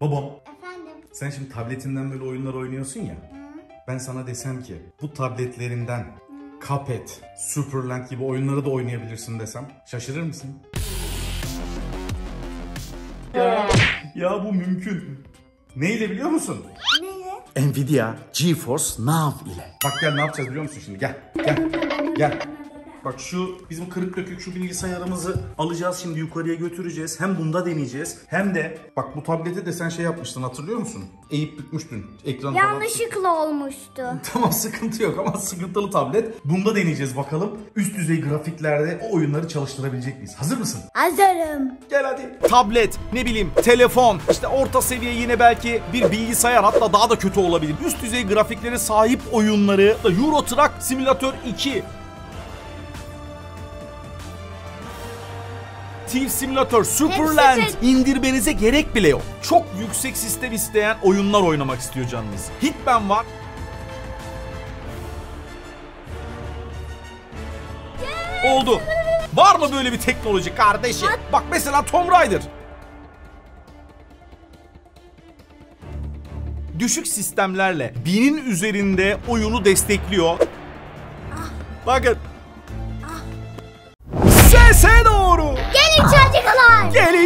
Babam Efendim? sen şimdi tabletinden böyle oyunlar oynuyorsun ya. Ben sana desem ki bu tabletlerinden Cuphead, Superland gibi oyunları da oynayabilirsin desem şaşırır mısın? Ya, ya bu mümkün. Neyle biliyor musun? Neyle? Nvidia GeForce Now ile. Bak gel ne yapacağız biliyor musun şimdi? Gel, gel, gel. Bak şu bizim kırık dökük şu bilgisayarımızı alacağız şimdi yukarıya götüreceğiz. Hem bunda deneyeceğiz hem de bak bu tablete de sen şey yapmıştın hatırlıyor musun? Eğip bükmüştün ekranı falan. Yanlışlıkla olmuştu. Tamam sıkıntı yok ama sıkıntılı tablet. Bunda deneyeceğiz bakalım. Üst düzey grafiklerde o oyunları çalıştırabilecek miyiz? Hazır mısın? Hazırım. Gel hadi. tablet, ne bileyim telefon, işte orta seviye yine belki bir bilgisayar hatta daha da kötü olabilir. Üst düzey grafiklere sahip oyunları Euro Truck Simulator 2, Thief Simulator, Superland Hepsi indirmenize gerek bile yok. Çok yüksek sistem isteyen oyunlar oynamak istiyor canınız. Hitman var. Oldu. Var mı böyle bir teknoloji kardeşim? Bak mesela Tomb Raider. Düşük sistemlerle binin üzerinde oyunu destekliyor. Bakın.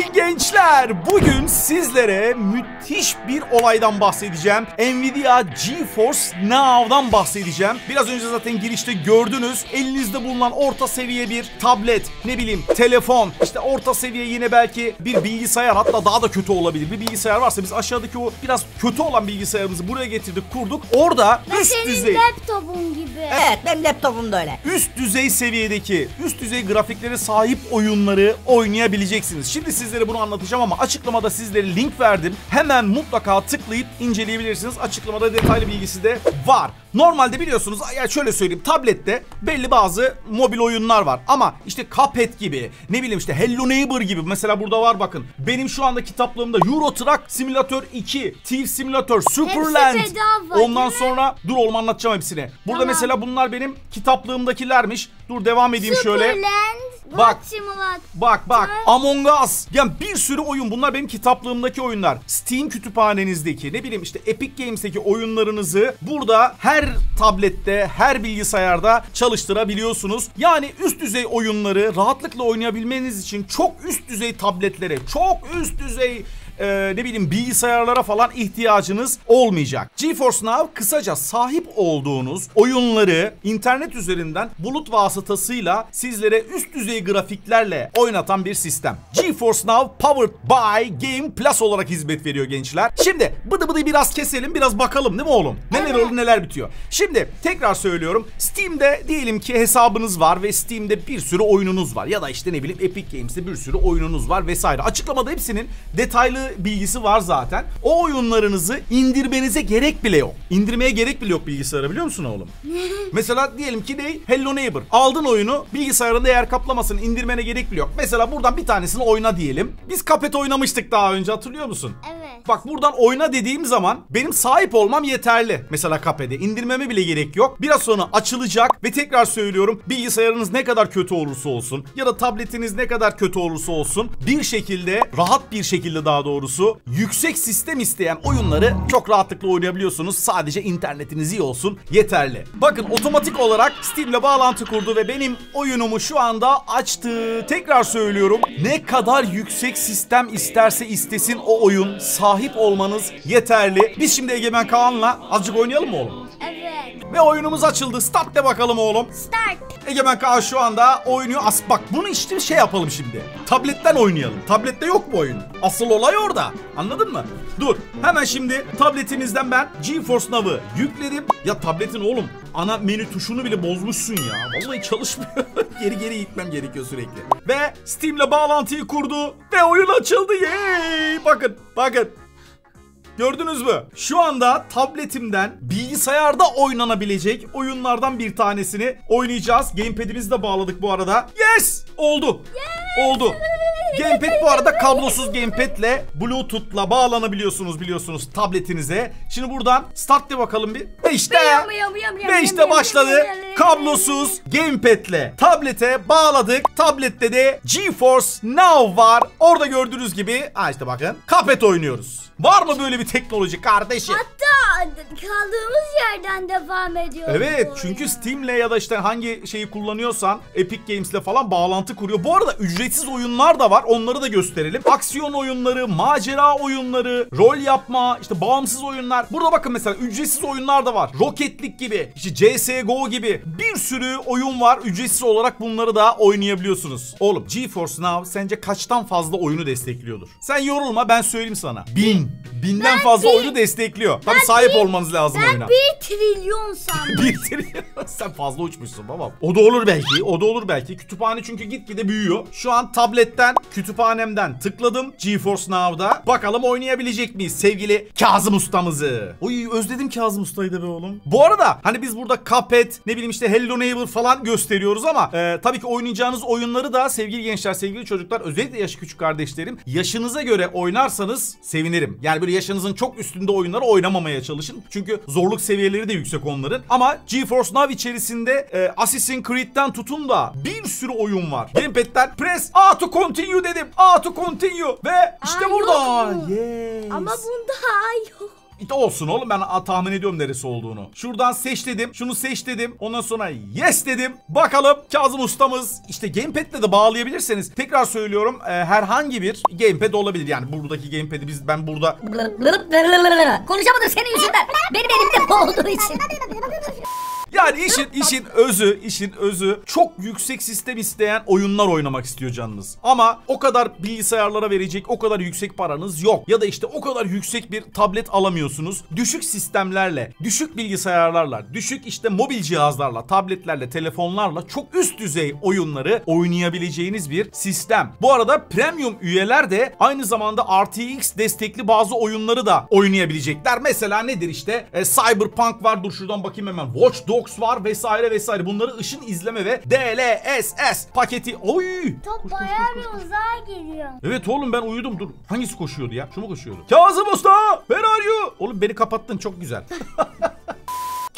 Çocuklar. Gençler. Bugün sizlere müthiş bir olaydan bahsedeceğim. Nvidia GeForce Now'dan bahsedeceğim. Biraz önce zaten girişte gördünüz. Elinizde bulunan orta seviye bir tablet, ne bileyim telefon, işte orta seviye yine belki bir bilgisayar hatta daha da kötü olabilir. Bir bilgisayar varsa biz aşağıdaki o biraz kötü olan bilgisayarımızı buraya getirdik, kurduk. Orada üst Senin düzey laptopun gibi. Evet benim laptopum da öyle. üst düzey seviyedeki, üst düzey grafiklere sahip oyunları oynayabileceksiniz. Şimdi sizlere bunu anlatacağım ama açıklamada sizlere link verdim. Hemen mutlaka tıklayıp inceleyebilirsiniz. Açıklamada detaylı bilgisi de var. Normalde biliyorsunuz ya şöyle söyleyeyim tablette belli bazı mobil oyunlar var ama işte Cuphead gibi ne bileyim işte Hello Neighbor gibi mesela burada var bakın. Benim şu anda kitaplığımda Euro Truck Simulator 2, Thief Simulator, Superland. bedava, Ondan değil mi? sonra dur oğlum anlatacağım hepsini. Burada Tamam. mesela bunlar benim kitaplığımdakilermiş. Dur devam edeyim şöyle. Superland. Bak. Bak. Simulator. Bak bak Among Us. Yani bir sürü oyun bunlar benim kitaplığımdaki oyunlar. Steam kütüphanenizdeki ne bileyim işte Epic Games'teki oyunlarınızı burada her tablette her bilgisayarda çalıştırabiliyorsunuz. Yani üst düzey oyunları rahatlıkla oynayabilmeniz için çok üst düzey tabletlere çok üst düzey e, ne bileyim bilgisayarlara falan ihtiyacınız olmayacak. GeForce Now kısaca sahip olduğunuz oyunları internet üzerinden bulut vasıtasıyla sizlere üst düzey grafiklerle oynatan bir sistem. GeForce Now powered by Game Plus olarak hizmet veriyor gençler. Şimdi bıdı bıdı biraz keselim biraz bakalım değil mi oğlum? Neler olur neler bitiyor. Şimdi tekrar söylüyorum. Steam'de diyelim ki hesabınız var ve Steam'de bir sürü oyununuz var. Ya da işte ne bileyim Epic Games'te bir sürü oyununuz var vesaire. Açıklamada hepsinin detaylı bilgisi var zaten. O oyunlarınızı indirmenize gerek bile yok. İndirmeye gerek bile yok bilgisayara biliyor musun oğlum? Mesela diyelim ki ne? Hello Neighbor. Aldın oyunu bilgisayarında yer kaplamasını indirmene gerek bile yok. Mesela buradan bir tanesini oyna diyelim. Biz Cuphead oynamıştık daha önce hatırlıyor musun? Evet. Bak buradan oyna dediğim zaman benim sahip olmam yeterli. Mesela Cuphead'e indirmeme bile gerek yok. Biraz sonra açılacak ve tekrar söylüyorum bilgisayarınız ne kadar kötü olursa olsun ya da tabletiniz ne kadar kötü olursa olsun bir şekilde rahat bir şekilde daha doğrusu yüksek sistem isteyen oyunları çok rahatlıkla oynayabiliyorsunuz. Sadece internetiniz iyi olsun yeterli. Bakın otomatik olarak Steam'le bağlantı kurdu ve benim oyunumu şu anda açtı. Tekrar söylüyorum. Ne kadar yüksek sistem isterse istesin o oyun sahip olmanız yeterli. Biz şimdi Egemen Kaan'la azıcık oynayalım mı oğlum? Ve oyunumuz açıldı. Start de bakalım oğlum. Start. Egemen Kaan şu anda oynuyor. As bak bunu işte şey yapalım şimdi. Tabletten oynayalım. Tablette yok bu oyun. Asıl olay orada. Anladın mı? Dur. Hemen şimdi tabletimizden ben GeForce Now'ı yükledim. Ya tabletin oğlum ana menü tuşunu bile bozmuşsun ya. Vallahi çalışmıyor. geri geri gitmem gerekiyor sürekli. Ve Steam'le bağlantıyı kurdu ve oyun açıldı. Yay! Bakın, bakın. Gördünüz mü? Şu anda tabletimden bilgisayarda oynanabilecek oyunlardan bir tanesini oynayacağız. Gamepad'imizi de bağladık bu arada. Yes! Oldu. Oldu. Gamepad bu arada kablosuz gamepad'le Bluetooth'la bağlanabiliyorsunuz biliyorsunuz tabletinize. Şimdi buradan start de bakalım bir. Ve işte ve işte başladı. Kablosuz gamepad'le tablete bağladık. Tablette de GeForce Now var. Orada gördüğünüz gibi ha işte bakın Cuphead oynuyoruz. Var mı böyle bir teknoloji kardeşim? Hatta kaldığımız yerden devam ediyoruz. Evet çünkü. Steam'le ya da işte hangi şeyi kullanıyorsan Epic Games'le falan bağlantı kuruyor. Bu arada ücretsiz oyunlar da var. Onları da gösterelim. Aksiyon oyunları, macera oyunları, rol yapma, işte bağımsız oyunlar. Burada bakın mesela ücretsiz oyunlar da var. Rocket League gibi, işte CS:GO gibi bir sürü oyun var. Ücretsiz olarak bunları da oynayabiliyorsunuz. Oğlum GeForce Now sence kaçtan fazla oyunu destekliyordur? Sen yorulma ben söyleyeyim sana. Bin. Binden fazla bir- oyunu destekliyor. Tabii sahip bir- olmanız lazım Ben oyuna. bir trilyon sandım. Bir trilyon. Sen fazla uçmuşsun babam. O da olur belki. O da olur belki. Kütüphane çünkü gitgide büyüyor. Şu an tabletten, kütüphanemden tıkladım. GeForce Now'da. Bakalım oynayabilecek miyiz sevgili Kazım ustamızı. Oy özledim Kazım ustayı da be oğlum. Bu arada hani biz burada Cuphead, ne bileyim işte Hello Neighbor falan gösteriyoruz ama e, tabii ki oynayacağınız oyunları da sevgili gençler, sevgili çocuklar özellikle yaşı küçük kardeşlerim yaşınıza göre oynarsanız sevinirim. Yani böyle yaşınızın çok üstünde oyunları oynamamaya çalışın. Çünkü zorluk seviyeleri de yüksek onların. Ama GeForce Now içerisinde e, Assassin's Creed'den tutun da bir sürü oyun var. Gamepad'den press A to continue dedim. A to continue ve işte Aa, burada. Yes. Ama bunda yok. Olsun oğlum ben tahmin ediyorum neresi olduğunu. Şuradan seç dedim. Şunu seç dedim. Ondan sonra yes dedim. Bakalım Kazım ustamız işte gamepad'le de bağlayabilirseniz tekrar söylüyorum e, herhangi bir gamepad olabilir. Yani buradaki gamepad'i biz ben burada Konuşamadım senin yüzünden. Benim elimde olduğu için. Yani işin işin özü, işin özü çok yüksek sistem isteyen oyunlar oynamak istiyor canınız. Ama o kadar bilgisayarlara verecek o kadar yüksek paranız yok. Ya da işte o kadar yüksek bir tablet alamıyorsunuz. Düşük sistemlerle, düşük bilgisayarlarla, düşük işte mobil cihazlarla, tabletlerle, telefonlarla çok üst düzey oyunları oynayabileceğiniz bir sistem. Bu arada premium üyeler de aynı zamanda RTX destekli bazı oyunları da oynayabilecekler. Mesela nedir işte? E, Cyberpunk var. Dur şuradan bakayım hemen. Watch Dogs var vesaire vesaire. Bunları ışın izleme ve DLSS paketi. Oy! Top bayağı bir uzağa gidiyor. Evet oğlum ben uyudum dur. Hangisi koşuyordu ya? Şu mu koşuyordu? Kazım Usta! Where are you? Oğlum beni kapattın çok güzel.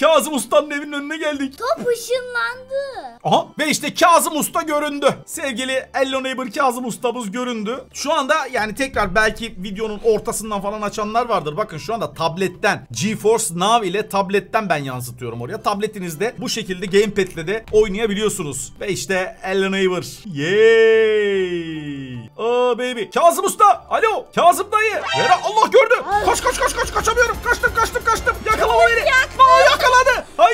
Kazım Usta'nın evinin önüne geldik. Top ışınlandı. Aha ve işte Kazım Usta göründü. Sevgili Hello Neighbor Kazım Ustamız göründü. Şu anda yani tekrar belki videonun ortasından falan açanlar vardır. Bakın şu anda tabletten GeForce Now ile tabletten ben yansıtıyorum oraya. Tabletinizde bu şekilde gamepad'le de oynayabiliyorsunuz. Ve işte Hello Neighbor. Yay! Oh baby. Kazım Usta. Alo. Kazım dayı. Vera Allah gördü. Koş koş koş koş kaçamıyorum. Kaçtım kaçtım kaçtım. Yakalama beni. Aa, yakaladı. Ay.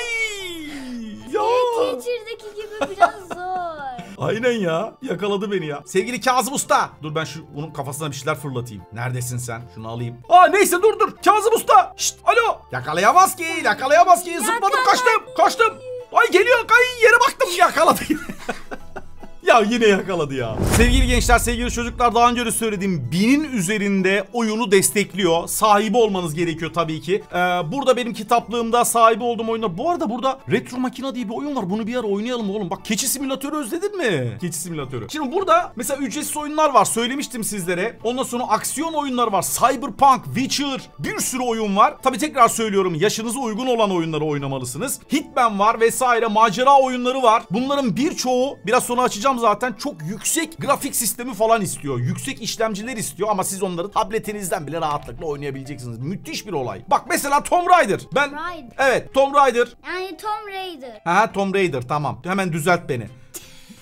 Ya. Teacher'daki gibi biraz zor. Aynen ya. Yakaladı beni ya. Sevgili Kazım Usta. Dur ben şu bunun kafasına bir şeyler fırlatayım. Neredesin sen? Şunu alayım. Aa neyse dur dur. Kazım Usta. Şşt alo. Yakalayamaz ki. Yakalayamaz ki. Zıpladım kaçtım. Kaçtım. Ay geliyor. Ay yere baktım. Yakaladı. Ya yine yakaladı ya. Sevgili gençler, sevgili çocuklar daha önce de söylediğim binin üzerinde oyunu destekliyor. Sahibi olmanız gerekiyor tabii ki. Ee, burada benim kitaplığımda sahibi olduğum oyunlar. Bu arada burada Retro Makina diye bir oyun var. Bunu bir ara oynayalım oğlum. Bak keçi simülatörü özledin mi? Keçi simülatörü. Şimdi burada mesela ücretsiz oyunlar var. Söylemiştim sizlere. Ondan sonra aksiyon oyunları var. Cyberpunk, Witcher bir sürü oyun var. Tabii tekrar söylüyorum. Yaşınıza uygun olan oyunları oynamalısınız. Hitman var vesaire. Macera oyunları var. Bunların birçoğu biraz sonra açacağım zaten çok yüksek grafik sistemi falan istiyor. Yüksek işlemciler istiyor ama siz onları tabletinizden bile rahatlıkla oynayabileceksiniz. Müthiş bir olay. Bak mesela Tomb Raider. Ben Raider. Evet Tomb Raider. Yani Tom Raider. Ha Tomb Raider tamam. Hemen düzelt beni.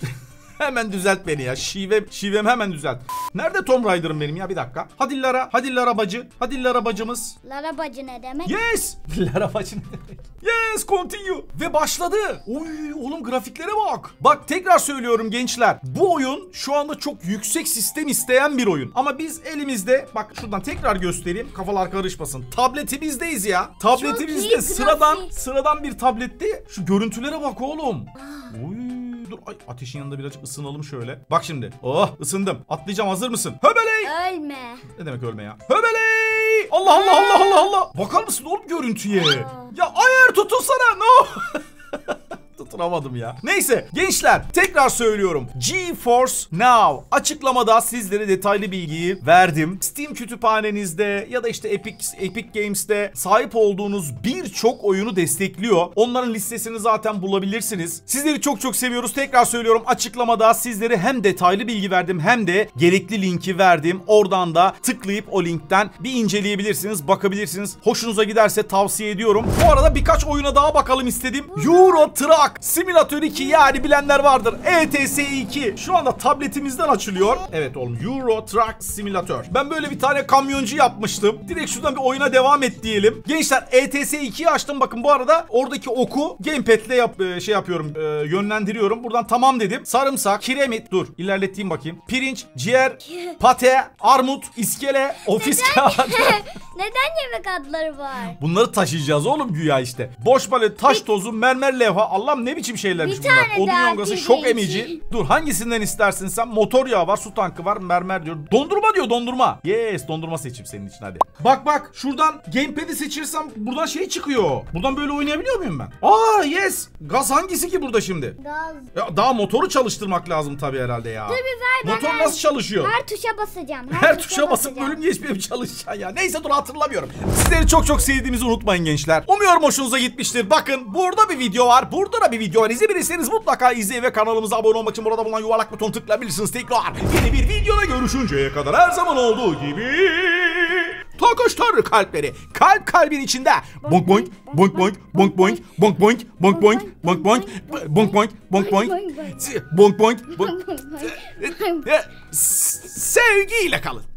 hemen düzelt beni ya. Şivem, şivem hemen düzelt. Nerede Tomb Raider'ım benim ya bir dakika. Hadi Lara, hadi Lara bacı. Hadi Lara bacımız. Lara bacı ne demek? Yes! Lara bacı ne demek? Yes, continue. Ve başladı. Oy oğlum grafiklere bak. Bak tekrar söylüyorum gençler. Bu oyun şu anda çok yüksek sistem isteyen bir oyun. Ama biz elimizde bak şuradan tekrar göstereyim. Kafalar karışmasın. Tabletimizdeyiz ya. Tabletimizde sıradan grafik. sıradan bir tablette şu görüntülere bak oğlum. Oy dur ay ateşin yanında birazcık ısınalım şöyle. Bak şimdi. Oh ısındım. Atlayacağım hazır mısın? Höbeley. Ölme. Ne demek ölme ya? Höbeley! Allah Allah Allah Allah Allah! Bakar mısın oğlum görüntüye? Ya ayar tutunsana! No! Tut Tutturamadım ya. Neyse gençler tekrar söylüyorum. GeForce Now açıklamada sizlere detaylı bilgiyi verdim. Steam kütüphanenizde ya da işte Epic Epic Games'te sahip olduğunuz birçok oyunu destekliyor. Onların listesini zaten bulabilirsiniz. Sizleri çok çok seviyoruz. Tekrar söylüyorum açıklamada sizlere hem detaylı bilgi verdim hem de gerekli linki verdim. Oradan da tıklayıp o linkten bir inceleyebilirsiniz, bakabilirsiniz. Hoşunuza giderse tavsiye ediyorum. Bu arada birkaç oyuna daha bakalım istedim. Euro Truck Simulator 2 yani bilenler vardır. ETS 2 şu anda tabletimizden açılıyor. Evet oğlum Euro Truck Simulator. Ben böyle bir tane kamyoncu yapmıştım. Direkt şuradan bir oyuna devam et diyelim. Gençler ETS 2'yi açtım. Bakın bu arada oradaki oku gamepad'le yap, e, şey yapıyorum, e, yönlendiriyorum. Buradan tamam dedim. Sarımsak, kiremit, dur ilerleteyim bakayım. Pirinç, ciğer, pate, armut, iskele, ofis kağıdı. Neden yemek adları var? Bunları taşıyacağız oğlum güya işte. Boş böyle taş tozu, mermer levha. Allah'ım ne biçim şeylermiş Bir bunlar. tane Odun daha yongası, şok emici. Dur hangisinden istersin sen? Motor yağı var, su tankı var, mermer diyor. Dondurma diyor dondurma. Yes dondurma seçeyim senin için hadi. Bak bak şuradan gamepad'i seçirsem buradan şey çıkıyor. Buradan böyle oynayabiliyor muyum ben? Aa yes. Gaz hangisi ki burada şimdi? Gaz. Ya daha motoru çalıştırmak lazım tabii herhalde ya. Dur bir ver ben Motor her- nasıl çalışıyor? Her tuşa basacağım. Her tuşa basıp basacağım. bölüm geçmeye mi çalışacaksın ya? Neyse dur hatırlamıyorum. Sizleri çok çok sevdiğimizi unutmayın gençler. Umuyorum hoşunuza gitmiştir. Bakın burada bir video var. Burada da bir video var. İzlemediyseniz mutlaka izleyin ve kanalımıza abone olmak için burada bulunan yuvarlak buton tıklayabilirsiniz tekrar. Yeni bir videoda görüşünceye kadar her zaman olduğu gibi... Tokuştur kalpleri. Kalp kalbin içinde. Bonk bonk boink, bonk boink, bonk boink, bonk boink, bonk boink, bonk boink, bonk boink, bonk boink, bonk boink. Sevgiyle kalın.